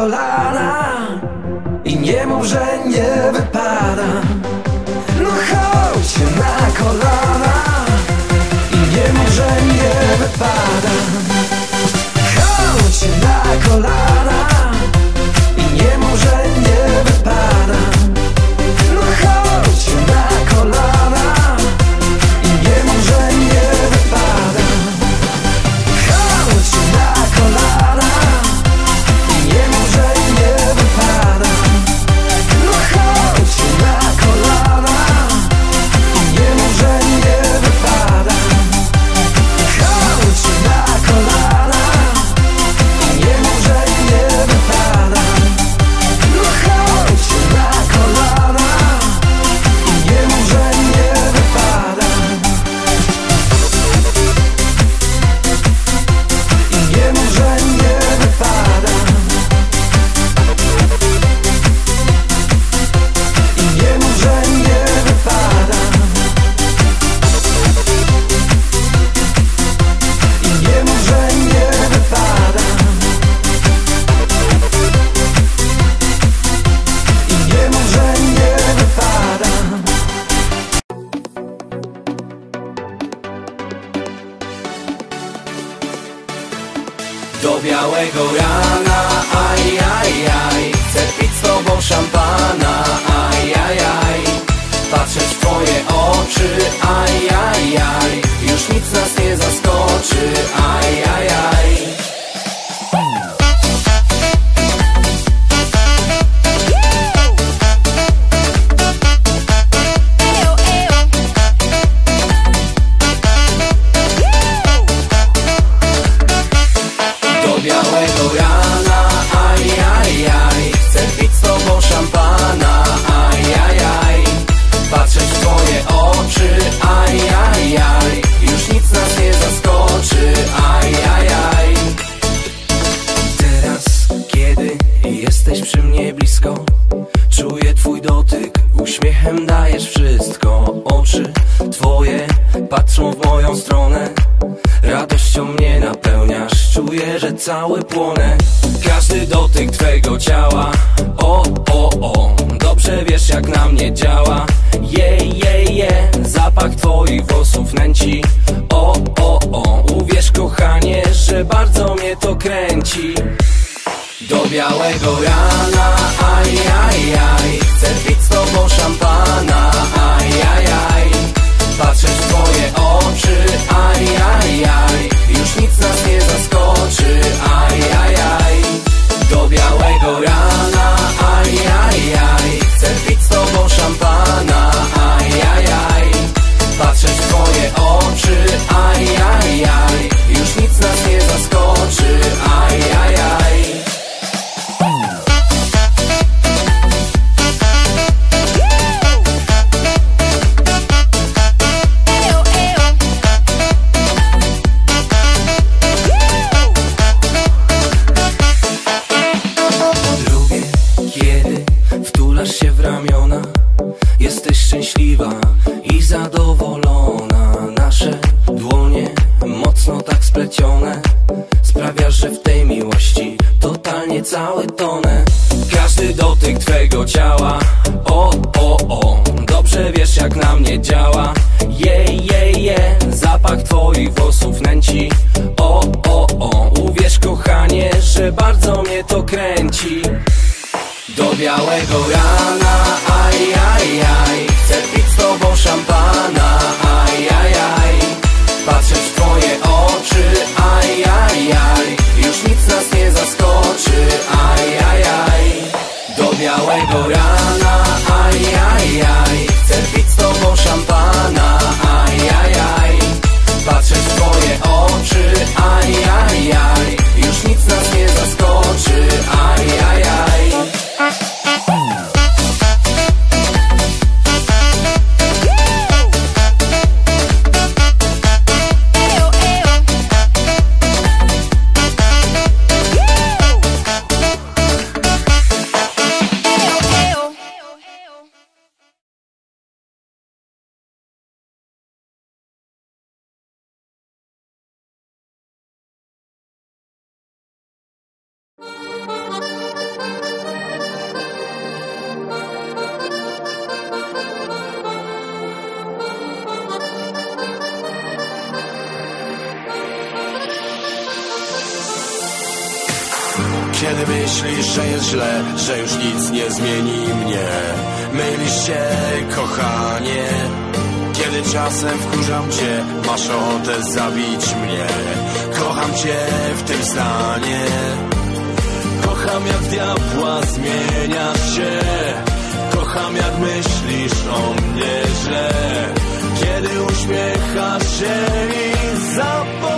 kolana i nie mów, że nie nie zaskoczy, Jesteś przy mnie blisko. Czuję twój dotyk. Uśmiechem dajesz wszystko. Oczy twoje patrzą w moją stronę. Radością mnie napełniasz. Czuję, że cały płonę. Każdy dotyk twego ciała. O, o, o. Dobrze wiesz jak na mnie działa. Jej, jej, je. Zapach twoich włosów nęci. O, o, o. Uwierz kochanie, że bardzo mnie to kręci. Do białego rana, aj, aj, aj. Chcę pić z tobą szampana, aj, aj, aj. Myślisz, że jest źle, że już nic nie zmieni mnie. Mylisz się, kochanie. Kiedy czasem wkurzam cię, masz ochotę zabić mnie. Kocham cię w tym stanie. Kocham jak diabła, zmieniasz się. Kocham jak myślisz o mnie źle Kiedy uśmiechasz się i zapomnisz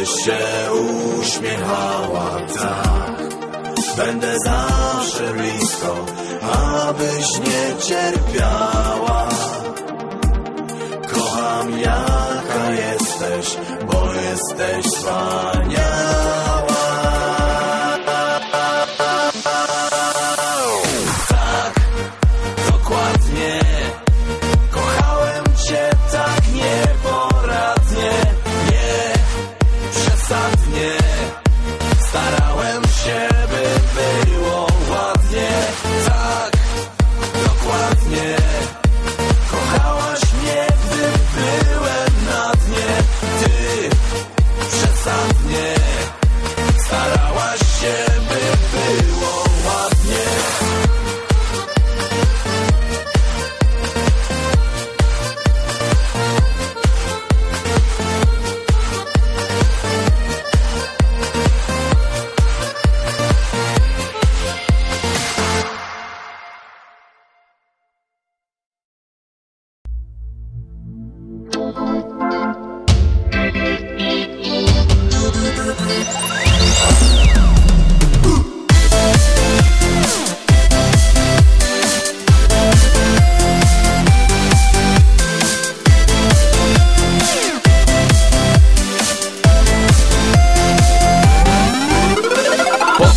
bylebyś się uśmiechała, tak. Będę zawsze blisko, abyś nie cierpiała. Kocham jaka jesteś, bo jesteś wspaniała.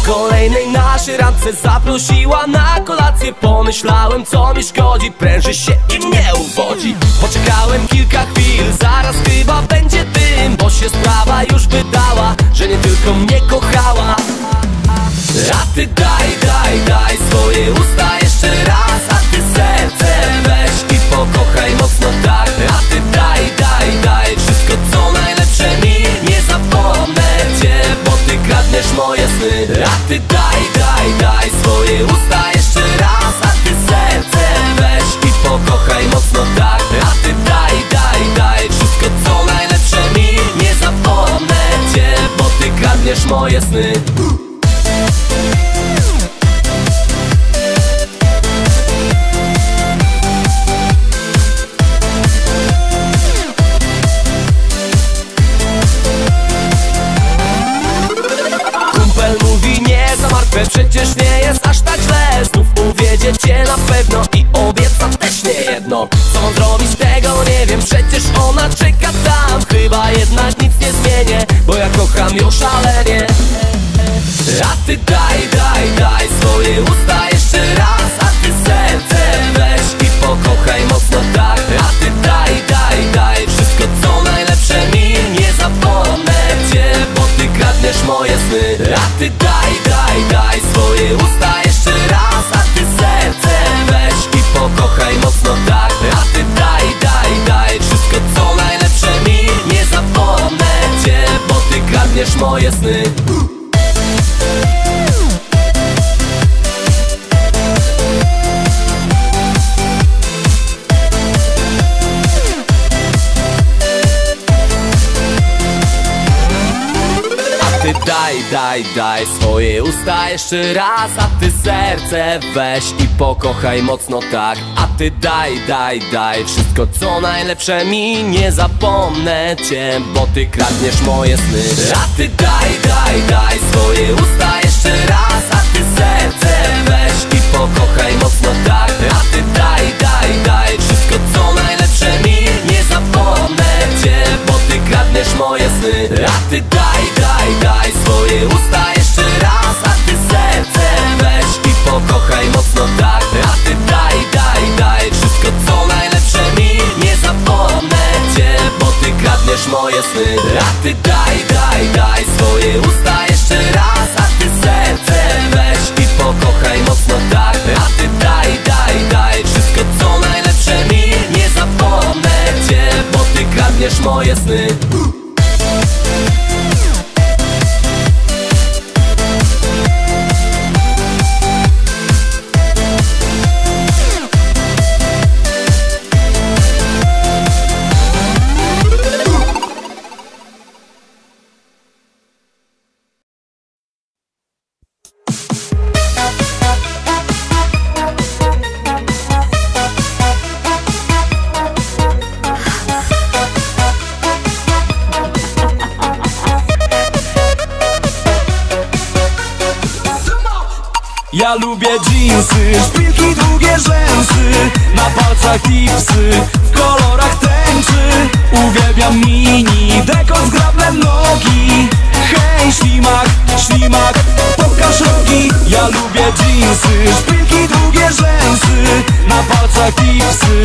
Kolejnej naszej randce zaprosiła na kolację. Pomyślałem co mi szkodzi, pręży się i mnie uwodzi. Poczekałem kilka chwil, zaraz chyba będzie tym Bo się sprawa już wydała, że nie tylko mnie kochała. A ty daj, daj, daj swoje usta przecież nie jest aż tak źle Znów uwiedzie cię na pewno i obiecam też nie jedno. Co zrobić tego nie wiem, przecież ona czeka tam. Chyba jednak nic nie zmienię, bo ja kocham ją szalenie. A ty daj, daj, daj swoje usta jeszcze jeszcze raz A ty serce weź i pokochaj mocno tak. A ty daj, daj, daj wszystko co najlepsze mi. Nie zapomnę cię, bo ty kradniesz moje sny. A ty daj, daj, daj swoje usta jeszcze raz. A ty serce weź i pokochaj mocno tak. A ty daj, daj, daj wszystko co najlepsze mi. Nie zapomnę cię, bo ty kradniesz moje sny. A ty daj, daj, daj swoje usta jeszcze kradniesz moje sny. A ty daj, daj, daj swoje usta jeszcze raz. A ty serce weź i pokochaj mocno tak. A ty daj, daj, daj wszystko co najlepsze mi. Nie zapomnę cię, bo ty kradniesz moje sny szpilki, długie rzęsy. Na palcach tipsy, w kolorach tęczy. Uwielbiam mini, dekot, zgrabne nogi. Hej, ślimak, ślimak, pokaż rogi. Ja lubię jeansy, szpilki, długie rzęsy. Na palcach tipsy,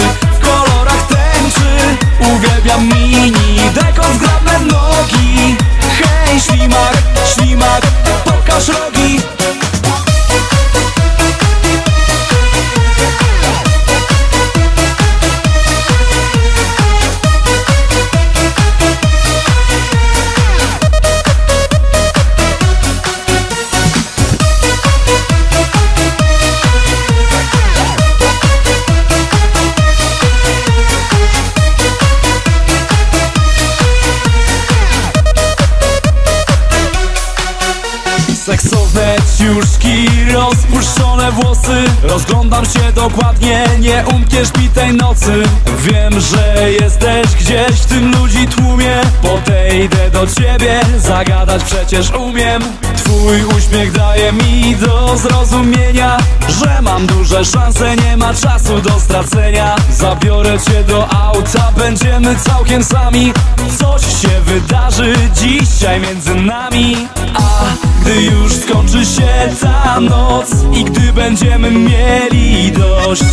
Seksowne ciuszki, rozpuszczone włosy. Rozglądam się dokładnie, nie umkniesz mi tej nocy. Wiem, że jesteś gdzieś w tym ludzi tłumie. Podejdę do ciebie, zagadać przecież umiem Twój uśmiech daje mi do zrozumienia Że mam duże szanse, nie ma czasu do stracenia. Zabiorę cię do auta, będziemy całkiem sami. Coś się wydarzy dzisiaj między nami. A gdy już skończy się ta noc I gdy będziemy mieli dość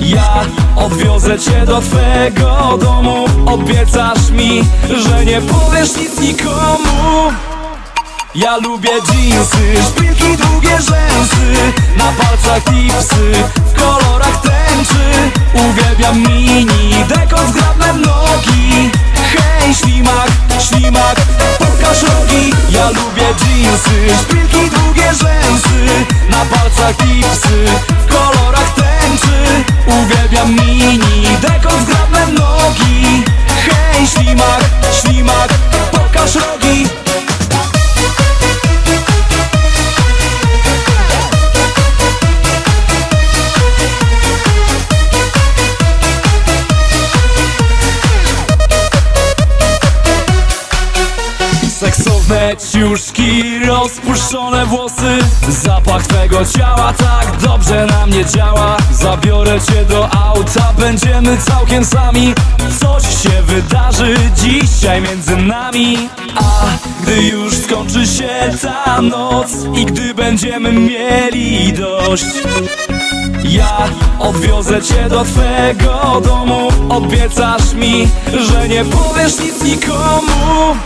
ja odwiozę cię do twego domu. Obiecasz mi, że nie powiesz nic nikomu ja lubię jeansy, szpilki, długie rzęsy Na palcach tipsy, w kolorach tęczy. Uwielbiam mini, dekot, zgrabne nogi Hej, ślimak, ślimak, pokaż rogi. Ja lubię jeansy, szpilki, długie rzęsy Na palcach tipsy, w kolorach tęczy. Uwielbiam mini, dekot, zgrabne nogi ciuszki, rozpuszczone włosy. Zapach twego ciała tak dobrze na mnie działa. Zabiorę cię do auta, będziemy całkiem sami. Coś się wydarzy dzisiaj między nami. A gdy już skończy się ta noc I gdy będziemy mieli dość ja odwiozę cię do twego domu. Obiecasz mi, że nie powiesz nic nikomu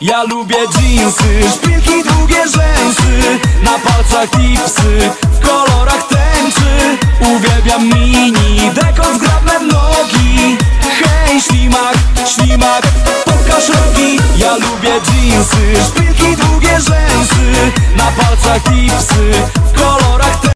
ja lubię jeansy, szpilki, długie rzęsy Na palcach tipsy, w kolorach tęczy. Uwielbiam mini, dekot, zgrabne nogi. Hej, ślimak, ślimak, pokaż rogi. Ja lubię jeansy, szpilki, długie rzęsy Na palcach tipsy,